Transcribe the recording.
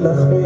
الأخير